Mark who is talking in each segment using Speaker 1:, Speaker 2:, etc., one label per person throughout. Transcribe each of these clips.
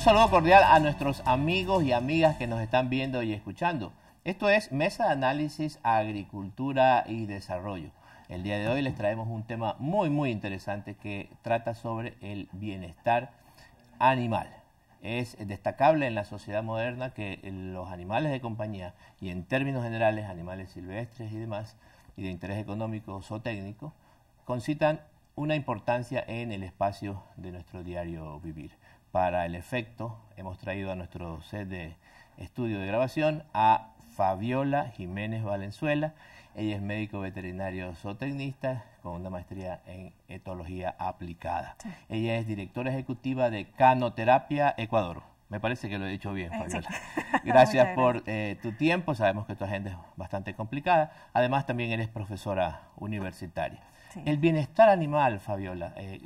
Speaker 1: Un saludo cordial a nuestros amigos y amigas que nos están viendo y escuchando. Esto es Mesa de Análisis Agricultura y Desarrollo. El día de hoy les traemos un tema muy, muy interesante que trata sobre el bienestar animal. Es destacable en la sociedad moderna que los animales de compañía y en términos generales animales silvestres y demás, y de interés económico o técnico, concitan una importancia en el espacio de nuestro diario vivir. Para el efecto, hemos traído a nuestro set de estudio de grabación a Fabiola Jiménez Valenzuela. Ella es médico veterinario zootecnista con una maestría en etología aplicada. Ella es directora ejecutiva de Canoterapia Ecuador. Me parece que lo he dicho bien, Fabiola. Gracias por eh, tu tiempo. Sabemos que tu agenda es bastante complicada. Además, también eres profesora universitaria. El bienestar animal, Fabiola, eh,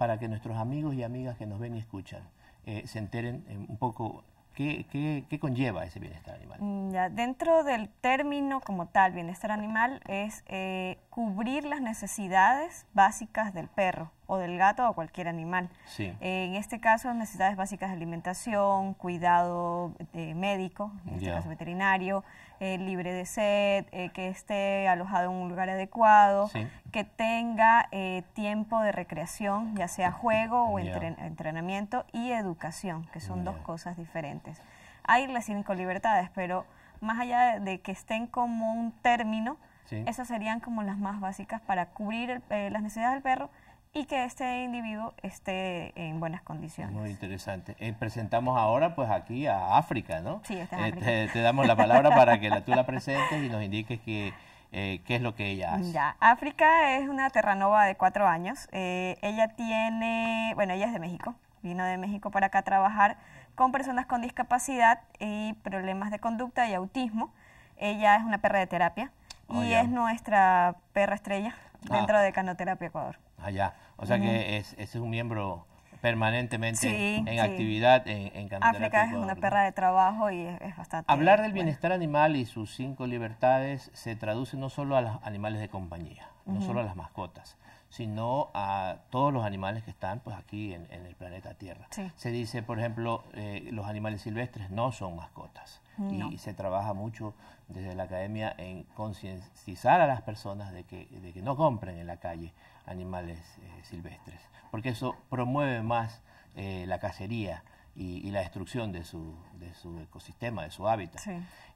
Speaker 1: para que nuestros amigos y amigas que nos ven y escuchan eh, se enteren un poco ¿Qué, qué, conlleva ese bienestar animal?
Speaker 2: Mm, ya, dentro del término como tal, bienestar animal, es eh, cubrir las necesidades básicas del perro o del gato o cualquier animal.
Speaker 1: Sí.
Speaker 2: en este caso, necesidades básicas de alimentación, cuidado médico, en este caso veterinario, eh, libre de sed, eh, que esté alojado en un lugar adecuado, que tenga eh, tiempo de recreación, ya sea juego o entrenamiento, y educación, que son dos cosas diferentes. Hay las cinco libertades, pero más allá de, que estén como un término, esas serían como las más básicas para cubrir las necesidades del perro y que este individuo esté en buenas condiciones.
Speaker 1: Muy interesante. Eh, presentamos ahora pues aquí a África, ¿no?
Speaker 2: Sí, está
Speaker 1: eh, te, damos la palabra para que la, tú la presentes y nos indiques que, eh, qué es lo que ella hace.
Speaker 2: Ya, África es una terranova de cuatro años. ella tiene, bueno, ella es de México, vino de México para acá a trabajar con personas con discapacidad y problemas de conducta y autismo. Ella es una perra de terapia oh, y es nuestra perra estrella ah. dentro de Canoterapia Ecuador.
Speaker 1: Allá. O sea que es, es un miembro permanentemente en actividad en, en
Speaker 2: África es una perra de trabajo y es, bastante...
Speaker 1: Hablar del bienestar animal y sus cinco libertades se traduce no solo a los animales de compañía, no solo a las mascotas, sino a todos los animales que están pues aquí en, el planeta Tierra. Se dice, por ejemplo, eh, los animales silvestres no son mascotas y se trabaja mucho desde la academia en concientizar a las personas de que, de que no compren en la calle animales eh, silvestres, porque eso promueve más eh, la cacería y, la destrucción de su, de su ecosistema, de su hábitat.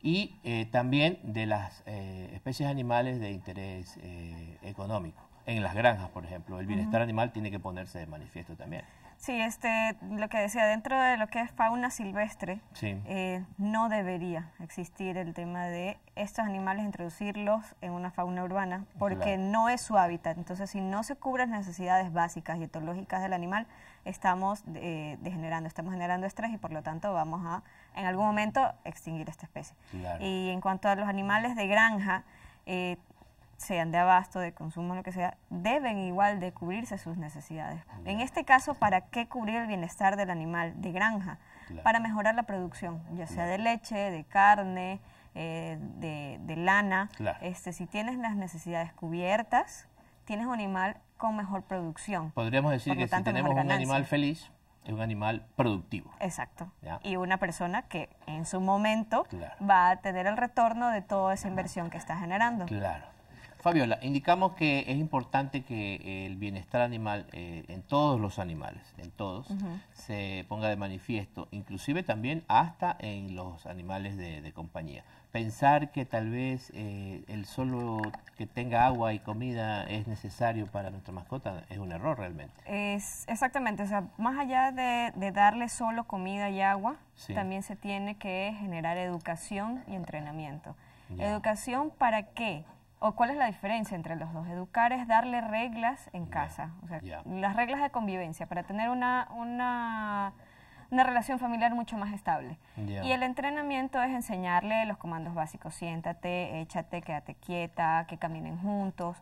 Speaker 1: Y eh, también de las especies animales de interés económico. En las granjas, por ejemplo, el bienestar animal tiene que ponerse de manifiesto también.
Speaker 2: Sí, este, lo que decía, dentro de lo que es fauna silvestre, eh, no debería existir el tema de estos animales introducirlos en una fauna urbana, porque no es su hábitat. Entonces, si no se cubren las necesidades básicas y etológicas del animal, estamos eh, degenerando, estamos generando estrés y por lo tanto vamos a, en algún momento, extinguir esta especie. Y en cuanto a los animales de granja, eh, sean de abasto, de consumo, lo que sea, deben igual de cubrirse sus necesidades. En este caso, ¿para qué cubrir el bienestar del animal de granja? Para mejorar la producción, ya sea de leche, de carne, eh, de, lana. Este, si tienes las necesidades cubiertas, tienes un animal con mejor producción.
Speaker 1: Podríamos decir que si tenemos un animal feliz, es un animal productivo.
Speaker 2: Exacto. Y una persona que en su momento va a tener el retorno de toda esa inversión que está generando.
Speaker 1: Claro. Fabiola, indicamos que es importante que el bienestar animal eh, en todos los animales, en todos, se ponga de manifiesto, inclusive también hasta en los animales de, compañía. Pensar que tal vez eh, el solo que tenga agua y comida es necesario para nuestra mascota es un error realmente.
Speaker 2: Es exactamente, o sea, más allá de, darle solo comida y agua, también se tiene que generar educación y entrenamiento. ¿Educación para qué? ¿O cuál es la diferencia entre los dos? Educar es darle reglas en casa, o sea, las reglas de convivencia para tener una, una, una relación familiar mucho más estable. Y el entrenamiento es enseñarle los comandos básicos, siéntate, échate, quédate quieta, que caminen juntos,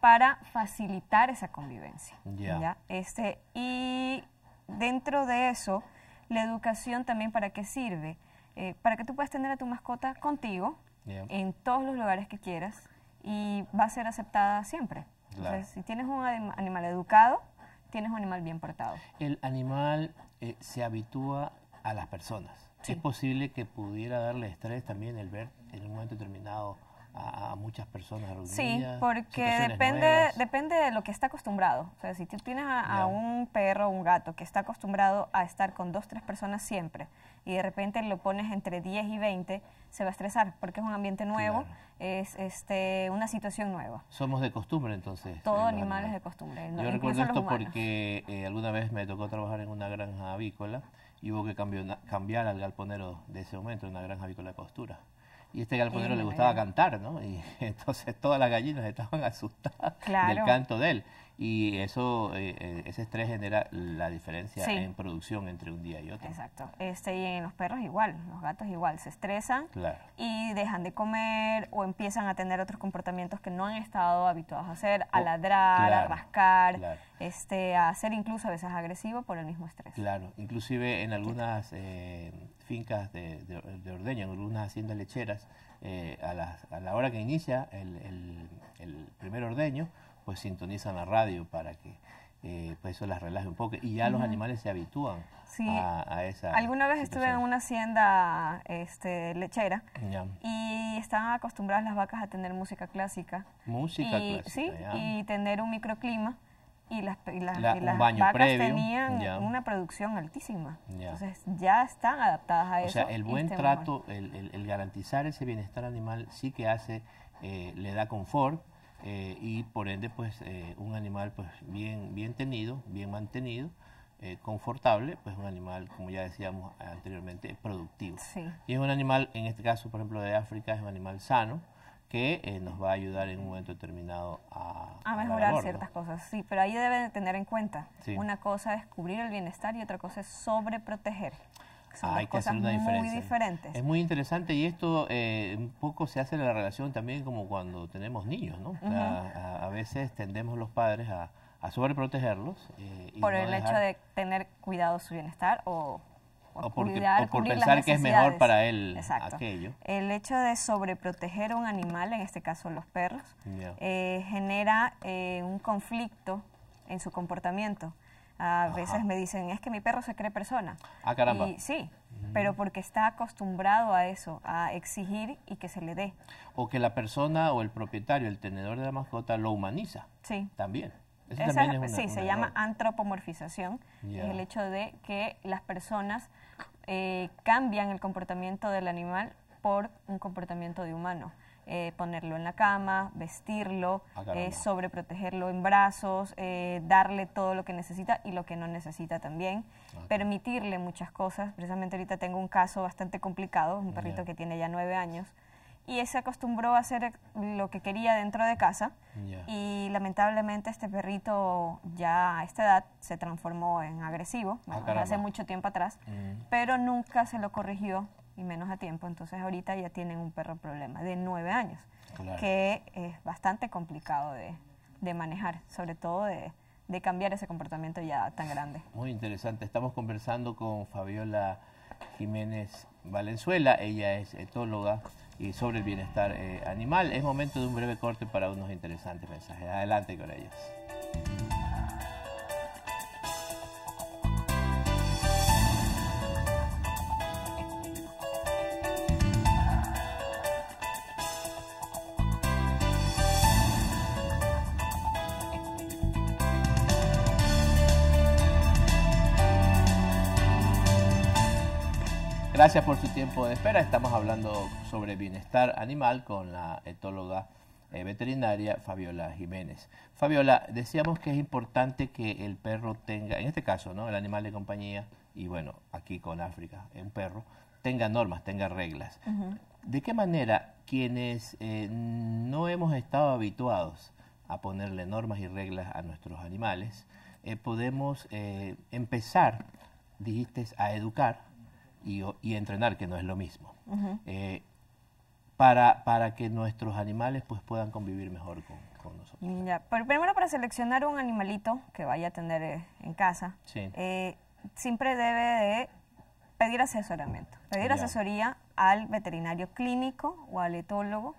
Speaker 2: para facilitar esa convivencia. ¿ya? Este, y dentro de eso, la educación también para qué sirve? Eh, para que tú puedas tener a tu mascota contigo en todos los lugares que quieras y va a ser aceptada siempre. Entonces, si tienes un animal educado, tienes un animal bien portado.
Speaker 1: El animal eh, se habitúa a las personas. Es posible que pudiera darle estrés también el ver en un momento determinado a, muchas personas reunidas.
Speaker 2: Sí, porque depende, depende de lo que está acostumbrado. O sea, si tú tienes a, un perro o un gato que está acostumbrado a estar con dos, tres personas siempre y de repente lo pones entre 10 y 20, se va a estresar porque es un ambiente nuevo, es este, una situación nueva.
Speaker 1: Somos de costumbre entonces.
Speaker 2: Todo animal es de costumbre.
Speaker 1: Yo recuerdo esto porque eh, alguna vez me tocó trabajar en una granja avícola y hubo que cambiar, cambiar al galponero de ese momento, en una granja avícola de postura y este galponero le gustaba cantar, ¿no? Y entonces todas las gallinas estaban asustadas del canto de él. Y eso, eh, eh, ese estrés genera la diferencia en producción entre un día y otro.
Speaker 2: Exacto. Este, y en los perros igual, los gatos igual, se estresan y dejan de comer o empiezan a tener otros comportamientos que no han estado habituados a hacer, a ladrar, a rascar, este, a ser incluso a veces agresivo por el mismo estrés.
Speaker 1: Claro, inclusive en algunas eh, fincas de, de, ordeño, en algunas haciendas lecheras, a, la, a, la, hora que inicia el, el, el primer ordeño, pues sintonizan la radio para que eh, pues eso las relaje un poco y ya los animales se habitúan a, esa
Speaker 2: alguna vez estuve en una hacienda este, lechera y estaban acostumbradas las vacas a tener música clásica.
Speaker 1: Música clásica
Speaker 2: sí y tener un microclima y las, las vacas tenían una producción altísima. Entonces ya están adaptadas a eso.
Speaker 1: O sea, el buen este trato, el, el, garantizar ese bienestar animal sí que hace, eh, le da confort, eh, y por ende pues eh, un animal pues bien, bien tenido, bien mantenido, eh, confortable, pues un animal, como ya decíamos anteriormente, productivo. Y es un animal, en este caso por ejemplo de África, es un animal sano que nos va a ayudar en un momento determinado a,
Speaker 2: a mejorar ciertas cosas. Sí, pero ahí deben de tener en cuenta, una cosa es cubrir el bienestar y otra cosa es sobreproteger hay que hacer una diferencia. muy diferentes.
Speaker 1: Es muy interesante y esto eh, un poco se hace la relación también como cuando tenemos niños, ¿no? a, veces tendemos los padres a, a sobreprotegerlos.
Speaker 2: Eh, por el hecho de tener cuidado su bienestar o,
Speaker 1: o, por pensar que es mejor para él aquello.
Speaker 2: El hecho de sobreproteger a un animal, en este caso los perros, eh, genera un conflicto en su comportamiento. A veces me dicen, es que mi perro se cree persona.
Speaker 1: Ah, caramba.
Speaker 2: sí, pero porque está acostumbrado a eso, a exigir y que se le dé.
Speaker 1: O que la persona o el propietario, el tenedor de la mascota, lo humaniza.
Speaker 2: Sí.
Speaker 1: También.
Speaker 2: sí, se llama antropomorfización. Es el hecho de que las personas eh, cambian el comportamiento del animal por un comportamiento de humano. Eh, ponerlo en la cama, vestirlo, eh, sobreprotegerlo en brazos, eh, darle todo lo que necesita y lo que no necesita también, permitirle muchas cosas. Precisamente ahorita tengo un caso bastante complicado, un perrito que tiene ya nueve años y se acostumbró a hacer lo que quería dentro de casa y lamentablemente este perrito ya a esta edad se transformó en agresivo, ah, hace mucho tiempo atrás, mm. pero nunca se lo corrigió y menos a tiempo. Entonces ahorita ya tienen un perro problema de nueve años, que es bastante complicado de, de manejar, sobre todo de, de, cambiar ese comportamiento ya tan grande.
Speaker 1: Muy interesante. Estamos conversando con Fabiola Jiménez Valenzuela, ella es etóloga y sobre el bienestar eh, animal. Es momento de un breve corte para unos interesantes mensajes. Adelante con ellos. Gracias por su tiempo de espera. Estamos hablando sobre bienestar animal con la etóloga eh, veterinaria Fabiola Jiménez. Fabiola, decíamos que es importante que el perro tenga, en este caso, ¿no? El animal de compañía, y bueno, aquí con África, un perro, tenga normas, tenga reglas. ¿De qué manera quienes eh, no hemos estado habituados a ponerle normas y reglas a nuestros animales, eh, podemos empezar, dijiste, a educar y, entrenar, que no es lo mismo. Eh, para, para que nuestros animales pues puedan convivir mejor con, nosotros.
Speaker 2: primero para seleccionar un animalito que vaya a tener eh, en casa, eh, siempre debe de pedir asesoramiento, pedir asesoría al veterinario clínico o al etólogo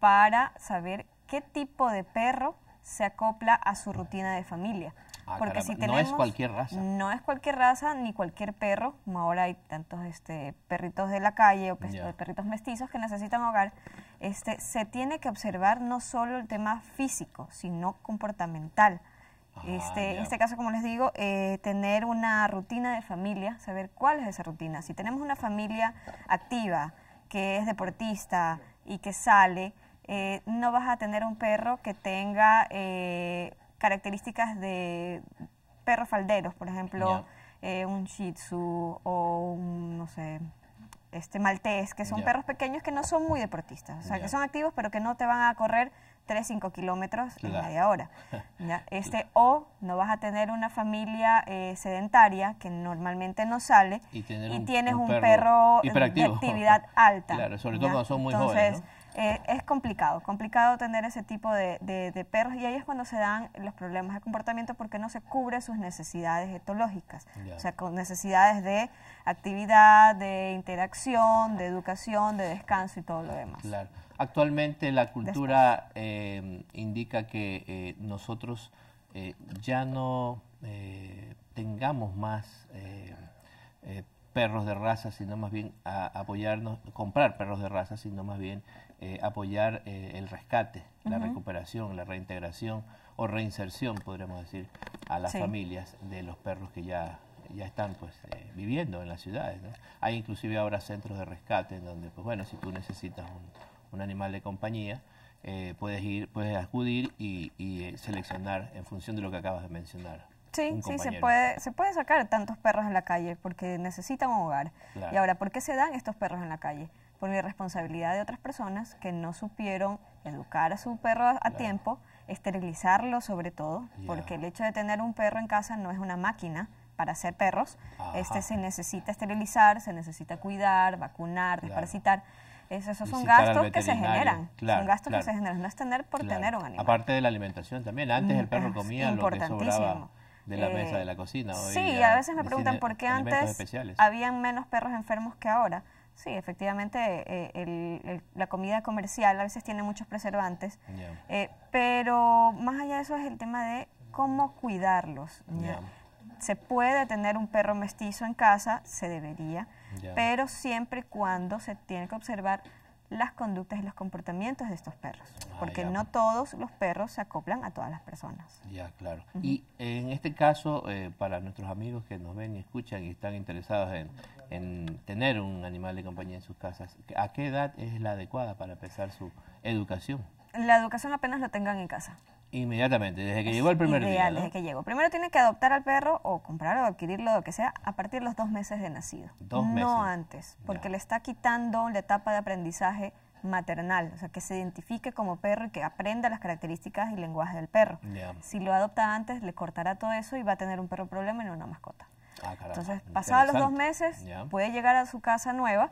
Speaker 2: para saber qué tipo de perro se acopla a su rutina de familia.
Speaker 1: Ah, porque si tenemos, no es cualquier raza.
Speaker 2: No es cualquier raza ni cualquier perro, como ahora hay tantos este, perritos de la calle o perritos mestizos que necesitan hogar. Este, se tiene que observar no solo el tema físico, sino comportamental. Ah, este, en este caso, como les digo, eh, tener una rutina de familia, saber cuál es esa rutina. Si tenemos una familia activa, que es deportista y que sale, eh, no vas a tener un perro que tenga eh, características de perros falderos, por ejemplo, eh, un Shih Tzu o un, no sé, este maltés, que son perros pequeños que no son muy deportistas, o sea, que son activos pero que no te van a correr 3, 5 kilómetros en media hora. Este, o no vas a tener una familia sedentaria que normalmente no sale y, tienes un, perro, de actividad alta.
Speaker 1: Claro, sobre todo cuando son muy jóvenes.
Speaker 2: Eh, es complicado, complicado tener ese tipo de, perros y ahí es cuando se dan los problemas de comportamiento porque no se cubre sus necesidades etológicas, o sea, con necesidades de actividad, de interacción, de educación, de descanso y todo lo demás.
Speaker 1: Claro. Actualmente la cultura eh, indica que eh, nosotros ya no tengamos más perros de raza, sino más bien apoyarnos, comprar perros de raza, sino más bien eh, apoyar eh, el rescate, la recuperación, la reintegración o reinserción, podríamos decir, a las familias de los perros que ya, ya están pues eh, viviendo en las ciudades. Hay inclusive ahora centros de rescate en donde, pues bueno, si tú necesitas un, animal de compañía, puedes ir, puedes acudir y, seleccionar en función de lo que acabas de mencionar.
Speaker 2: Sí, sí, se puede, se puede sacar tantos perros en la calle porque necesitan un hogar. Y ahora, ¿por qué se dan estos perros en la calle? por irresponsabilidad de otras personas que no supieron educar a su perro a, tiempo, esterilizarlo sobre todo, porque el hecho de tener un perro en casa no es una máquina para hacer perros, este se necesita esterilizar, se necesita cuidar, vacunar, desparasitar. esos son gastos que se generan. son gastos que se generan. No es tener por tener un animal.
Speaker 1: Aparte de la alimentación también. Antes el perro comía lo que sobraba de la mesa de la cocina.
Speaker 2: sí, a veces me preguntan por qué antes habían menos perros enfermos que ahora. Sí, efectivamente, eh, la comida comercial a veces tiene muchos preservantes, eh, pero más allá de eso es el tema de cómo cuidarlos. Se puede tener un perro mestizo en casa, se debería, pero siempre y cuando se tiene que observar las conductas y los comportamientos de estos perros, ah, porque no todos los perros se acoplan a todas las personas.
Speaker 1: Ya, claro. Y en este caso, eh, para nuestros amigos que nos ven y escuchan y están interesados en, tener un animal de compañía en sus casas, ¿a qué edad es la adecuada para empezar su educación?
Speaker 2: La educación apenas lo tengan en casa.
Speaker 1: Inmediatamente, desde que llegó el primer
Speaker 2: día. desde que llegó. Primero tiene que adoptar al perro o comprarlo o adquirirlo, lo que sea, a partir de los dos meses de nacido.
Speaker 1: Dos meses.
Speaker 2: No antes, porque le está quitando la etapa de aprendizaje maternal, o sea, que se identifique como perro y que aprenda las características y lenguaje del perro. Si lo adopta antes, le cortará todo eso y va a tener un perro problema y no una mascota. Ah, Entonces, pasados los dos meses, puede llegar a su casa nueva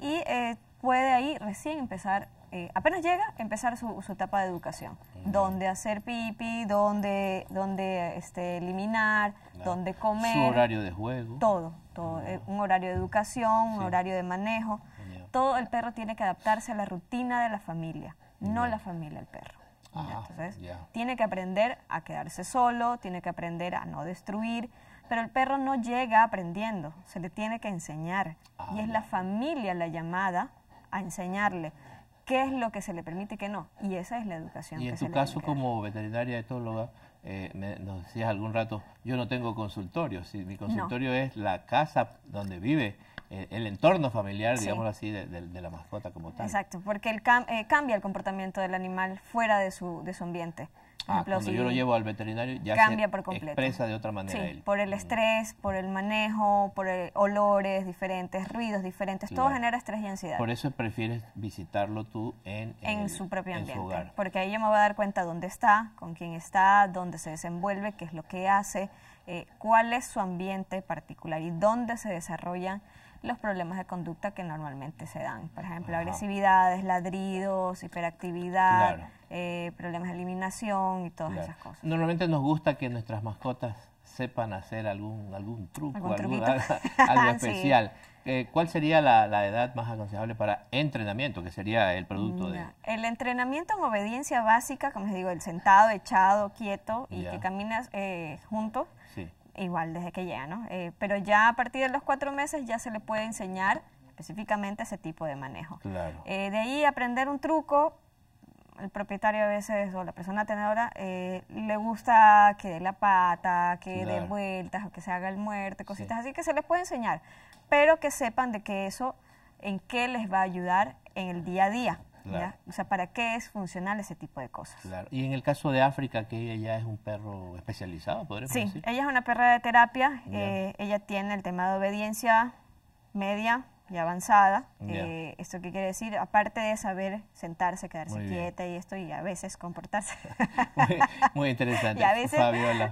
Speaker 2: y eh, puede ahí recién empezar eh, apenas llega, empezar su, etapa de educación. Donde hacer pipi, donde, donde este, eliminar, donde comer.
Speaker 1: Su horario de juego.
Speaker 2: Todo, todo. Eh, un horario de educación, un horario de manejo. Todo el perro tiene que adaptarse a la rutina de la familia, no la familia el perro. Entonces, tiene que aprender a quedarse solo, tiene que aprender a no destruir, pero el perro no llega aprendiendo, se le tiene que enseñar. Ah, y es la familia la llamada a enseñarle qué es lo que se le permite y qué no. Y esa es la educación.
Speaker 1: Y en tu caso como veterinaria etóloga, eh, me, nos decías algún rato, yo no tengo consultorio, si mi consultorio es la casa donde vive eh, el entorno familiar, digámoslo así, de, la mascota como tal.
Speaker 2: Exacto, porque el eh, cambia el comportamiento del animal fuera de su, de su ambiente.
Speaker 1: Ah, cuando yo lo llevo al veterinario ya cambia por completo. expresa de otra manera.
Speaker 2: Sí, por el estrés, por el manejo, por olores diferentes, ruidos diferentes, todo genera estrés y ansiedad.
Speaker 1: Por eso prefieres visitarlo tú en,
Speaker 2: en su propio ambiente, porque ahí yo me voy a dar cuenta dónde está, con quién está, dónde se desenvuelve, qué es lo que hace, eh, cuál es su ambiente particular y dónde se desarrollan los problemas de conducta que normalmente se dan. Por ejemplo, agresividades, ladridos, hiperactividad, eh, problemas de eliminación y todas esas cosas.
Speaker 1: Normalmente nos gusta que nuestras mascotas sepan hacer algún algún truco, ¿Algún algo, especial. Eh, ¿Cuál sería la, edad más aconsejable para entrenamiento, que sería el producto de...?
Speaker 2: El entrenamiento en obediencia básica, como les digo, el sentado, echado, quieto y que caminas eh, juntos, igual desde que llega, ¿no? Eh, pero ya a partir de los cuatro meses ya se le puede enseñar específicamente ese tipo de manejo.
Speaker 1: Claro.
Speaker 2: De ahí aprender un truco, el propietario a veces o la persona tenedora eh, le gusta que dé la pata, que dé vueltas o que se haga el muerte, cositas así que se les puede enseñar, pero que sepan de que eso en qué les va a ayudar en el día a día. O sea, ¿para qué es funcional ese tipo de cosas?
Speaker 1: Claro. Y en el caso de África, que ella ya es un perro especializado, ¿podríamos
Speaker 2: sí,
Speaker 1: decir?
Speaker 2: Sí, ella es una perra de terapia. Eh, ella tiene el tema de obediencia media, y avanzada. Eh, ¿Esto qué quiere decir? Aparte de saber sentarse, quedarse quieta y esto, y a veces comportarse.
Speaker 1: muy, interesante.
Speaker 2: y a veces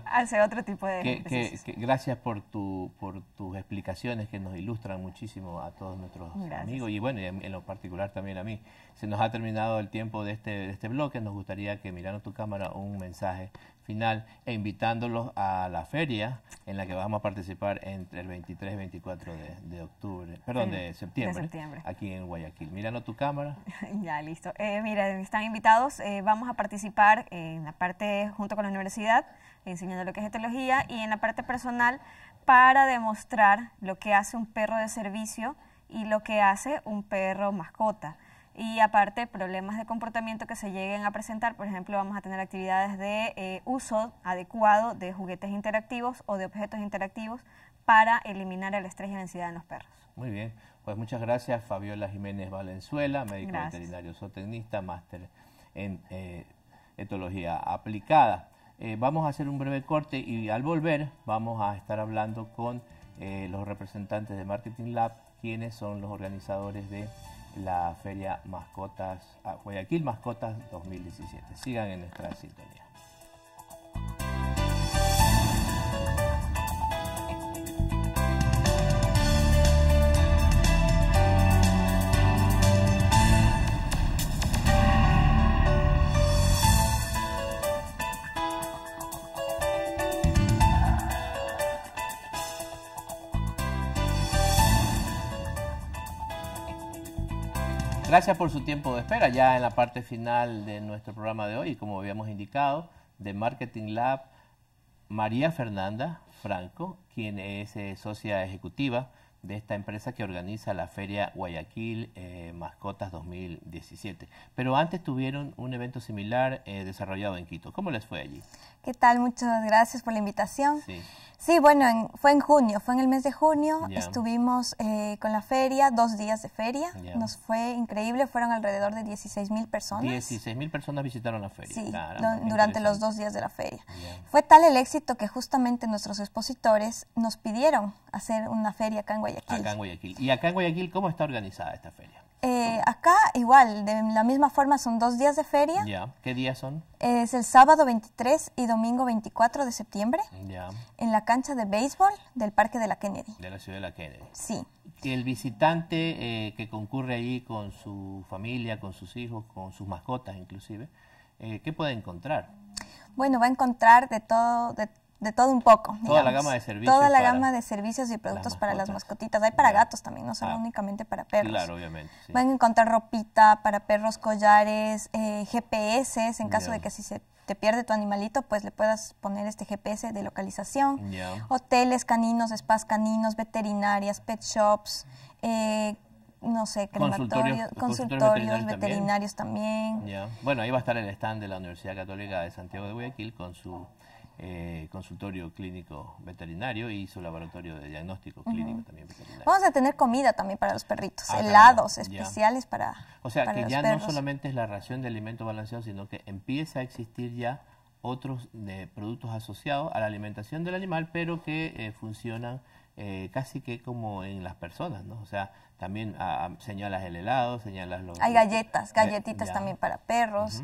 Speaker 2: hace otro tipo de
Speaker 1: que, Gracias por, tu, por tus explicaciones que nos ilustran muchísimo a todos nuestros amigos y bueno, en, lo particular también a mí. Se nos ha terminado el tiempo de este, de este bloque. Nos gustaría que mirando tu cámara un mensaje final e invitándolos a la feria en la que vamos a participar entre el 23 y 24 de, octubre, perdón, de, septiembre, aquí en Guayaquil. Míralo tu cámara.
Speaker 2: ya, listo. Eh, mira, están invitados. Eh, vamos a participar en la parte junto con la universidad, enseñando lo que es etología, y en la parte personal para demostrar lo que hace un perro de servicio y lo que hace un perro mascota y aparte problemas de comportamiento que se lleguen a presentar, por ejemplo, vamos a tener actividades de eh, uso adecuado de juguetes interactivos o de objetos interactivos para eliminar el estrés y la ansiedad en los perros.
Speaker 1: Muy bien, pues muchas gracias Fabiola Jiménez Valenzuela, médico veterinario zootecnista, máster en eh, etología aplicada. Eh, vamos a hacer un breve corte y al volver vamos a estar hablando con los representantes de Marketing Lab, quienes son los organizadores de la Feria Mascotas, ah, Guayaquil Mascotas 2017. Sigan en nuestra sintonía. Gracias por su tiempo de espera. Ya en la parte final de nuestro programa de hoy, como habíamos indicado, de Marketing Lab, María Fernanda Franco, quien es eh, socia ejecutiva de esta empresa que organiza la Feria Guayaquil eh, Mascotas 2017. Pero antes tuvieron un evento similar eh, desarrollado en Quito. ¿Cómo les fue allí?
Speaker 3: ¿Qué tal? Muchas gracias por la invitación. Sí. Sí, bueno, fue en junio, fue en el mes de junio, estuvimos eh, con la feria, dos días de feria, nos fue increíble, fueron alrededor de 16 mil personas.
Speaker 1: 16 mil personas visitaron la feria.
Speaker 3: Sí, durante los dos días de la feria. Fue tal el éxito que justamente nuestros expositores nos pidieron hacer una feria acá en Guayaquil.
Speaker 1: Acá en Guayaquil. ¿Y acá en Guayaquil cómo está organizada esta feria?
Speaker 3: Eh, acá igual, de la misma forma son dos días de feria.
Speaker 1: Ya, ¿qué días son?
Speaker 3: Es el sábado 23 y domingo 24 de septiembre. Ya. En la cancha de béisbol del Parque de la Kennedy.
Speaker 1: De la ciudad de la Kennedy.
Speaker 3: Sí.
Speaker 1: El visitante eh, que concurre allí con su familia, con sus hijos, con sus mascotas inclusive, eh, ¿qué puede encontrar?
Speaker 3: Bueno, va a encontrar de todo, de de todo un poco.
Speaker 1: Toda la gama de servicios.
Speaker 3: Toda la gama de servicios y productos para las mascotitas. Hay para gatos también, no solo ah. únicamente para perros.
Speaker 1: Claro, obviamente.
Speaker 3: Van a encontrar ropita para perros, collares, eh, GPS, en caso de que si se te pierde tu animalito, pues le puedas poner este GPS de localización. Hoteles caninos, spas caninos, veterinarias, pet shops, eh, no sé, crematorios, consultorios, veterinarios, también.
Speaker 1: Bueno, ahí va a estar el stand de la Universidad Católica de Santiago de Guayaquil con su eh, consultorio clínico veterinario y su laboratorio de diagnóstico clínico también veterinario.
Speaker 3: Vamos a tener comida también para los perritos, ah, helados especiales para
Speaker 1: O sea, que ya no solamente es la ración de alimento balanceado, sino que empieza a existir ya otros de productos asociados a la alimentación del animal, pero que eh, funcionan eh, casi que como en las personas, ¿no? O sea, también ah, ah, señalas el helado, señalas los...
Speaker 3: Hay galletas, galletitas también para perros.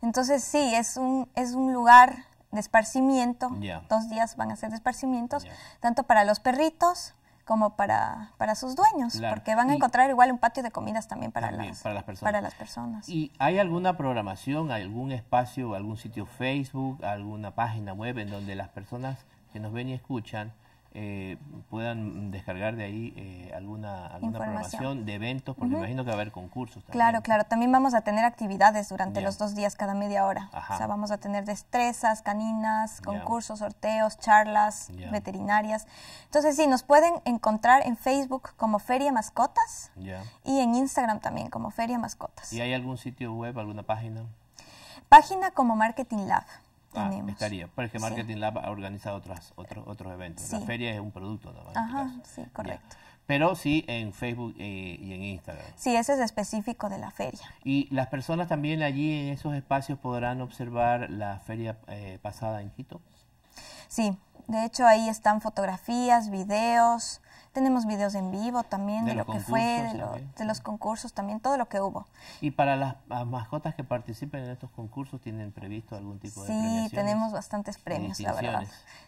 Speaker 3: Entonces, sí, es un, es un lugar de esparcimiento. Dos días van a ser de esparcimientos, tanto para los perritos como para, para sus dueños, porque van a encontrar igual un patio de comidas también para, las, para, las personas. para las personas.
Speaker 1: ¿Y hay alguna programación, algún espacio, algún sitio Facebook, alguna página web en donde las personas que nos ven y escuchan eh, puedan descargar de ahí eh, alguna, alguna programación de eventos, porque imagino que va a haber concursos también.
Speaker 3: Claro, claro. También vamos a tener actividades durante los dos días, cada media hora. O sea, vamos a tener destrezas, caninas, concursos, sorteos, charlas veterinarias. Entonces, sí, nos pueden encontrar en Facebook como Feria Mascotas y en Instagram también como Feria Mascotas.
Speaker 1: ¿Y hay algún sitio web, alguna página?
Speaker 3: Página como Marketing Lab. Ah,
Speaker 1: estaría, porque Marketing Lab ha organizado otros, otros, otros eventos. La feria es un producto, ¿no?
Speaker 3: Este Ajá, sí, correcto.
Speaker 1: Pero sí en Facebook eh, y en Instagram.
Speaker 3: Sí, ese es específico de la feria.
Speaker 1: ¿Y las personas también allí en esos espacios podrán observar la feria eh, pasada en Quito?
Speaker 3: Sí, de hecho ahí están fotografías, videos, tenemos videos en vivo también de, lo que fue, de, los concursos también, todo lo que hubo.
Speaker 1: ¿Y para las, mascotas que participen en estos concursos tienen previsto algún tipo de
Speaker 3: Sí, tenemos bastantes premios, la verdad.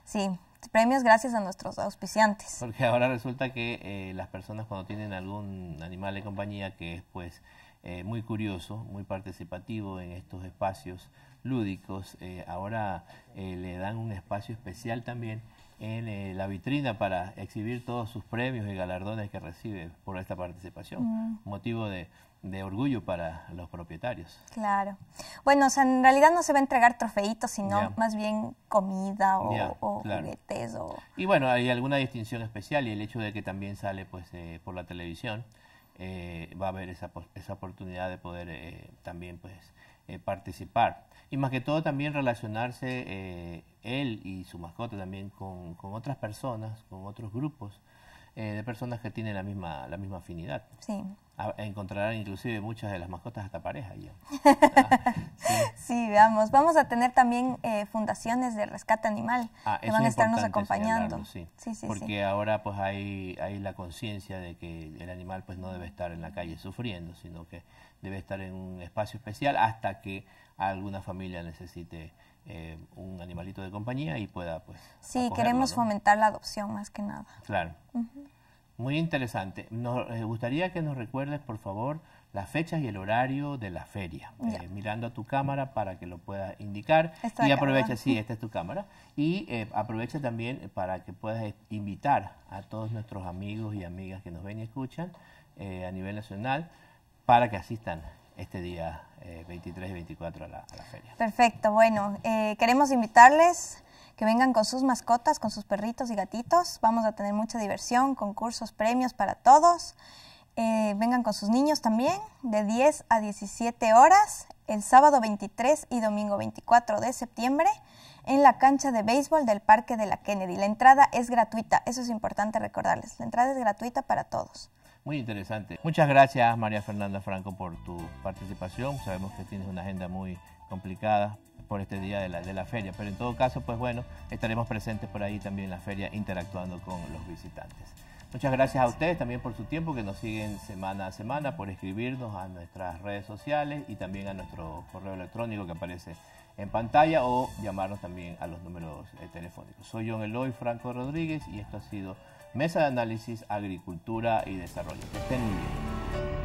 Speaker 3: Sí, premios gracias a nuestros auspiciantes.
Speaker 1: Porque ahora resulta que eh, las personas cuando tienen algún animal de compañía que es pues eh, muy curioso, muy participativo en estos espacios lúdicos, eh, ahora le dan un espacio especial también en eh, la vitrina para exhibir todos sus premios y galardones que recibe por esta participación. Mm. Motivo de, orgullo para los propietarios.
Speaker 3: Claro. Bueno, o sea, en realidad no se va a entregar trofeitos, sino más bien comida o, juguetes. O...
Speaker 1: Y bueno, hay alguna distinción especial y el hecho de que también sale pues eh, por la televisión, eh, va a haber esa, esa oportunidad de poder también pues participar y más que todo también relacionarse eh, él y su mascota también con, con, otras personas, con otros grupos eh, de personas que tienen la misma, la misma afinidad.
Speaker 3: Sí.
Speaker 1: Encontrarán inclusive muchas de las mascotas hasta pareja ya.
Speaker 3: sí. veamos. Vamos a tener también eh, fundaciones de rescate animal ah, que van a estarnos acompañando.
Speaker 1: Sí. Sí, Porque ahora pues hay, hay la conciencia de que el animal pues no debe estar en la calle sufriendo, sino que debe estar en un espacio especial hasta que alguna familia necesite eh, un animalito de compañía y pueda pues
Speaker 3: sí queremos fomentar la adopción más que nada
Speaker 1: claro muy interesante. Nos eh, gustaría que nos recuerdes por favor las fechas y el horario de la feria. Eh, mirando a tu cámara para que lo puedas indicar. Y aprovecha sí esta es tu cámara. Y aprovecha también para que puedas invitar a todos nuestros amigos y amigas que nos ven y escuchan a nivel nacional para que asistan este día 23 eh, y 24 a la, feria.
Speaker 3: Perfecto, bueno, eh, queremos invitarles que vengan con sus mascotas, con sus perritos y gatitos. Vamos a tener mucha diversión, concursos, premios para todos. Eh, vengan con sus niños también, de 10 a 17 horas, el sábado 23 y domingo 24 de septiembre, en la cancha de béisbol del Parque de la Kennedy. La entrada es gratuita, eso es importante recordarles. La entrada es gratuita para todos.
Speaker 1: Muy interesante. Muchas gracias María Fernanda Franco por tu participación. Sabemos que tienes una agenda muy complicada por este día de la, de la feria, pero en todo caso, pues bueno, estaremos presentes por ahí también en la feria interactuando con los visitantes. Muchas gracias a ustedes también por su tiempo, que nos siguen semana a semana, por escribirnos a nuestras redes sociales y también a nuestro correo electrónico que aparece en pantalla o llamarnos también a los números eh, telefónicos. Soy John Eloy Franco Rodríguez y esto ha sido Mesa de Análisis, Agricultura y Desarrollo. Que estén muy bien.